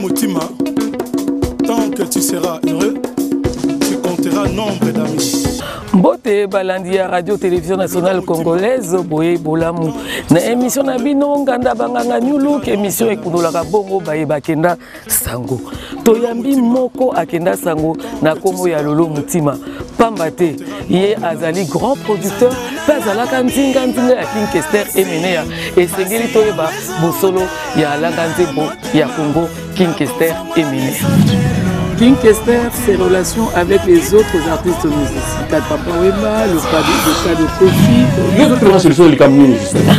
Moutima, tant que tu seras heureux, tu compteras nombre d'amis. mbote balandi ya radio télévision nationale congolaise boye bolamu. Na émission na bino nganda banganga nyuluki émission ekundolaka bongo baye bakenda sango. Toyambi moko akenda sango na nkombo ya lolo motima pamba te ye azali grand producteur mpe azalaka ndinga-ndinga ya kinkester emeneya esengeli toyeba bosolo ya alanga nzembo ya congo kinkester emeneya King Kester, ses relations avec les autres artistes musiciens. Kat Papa Wemba, le cas de, le cas de Kofi. Les autres vraiment solution les Cameroun justement.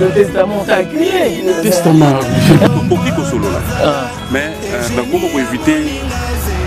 Le testament t'a crié. Testament. tokoki kosolola mais nakomi koévite mpona makambo elongo ebele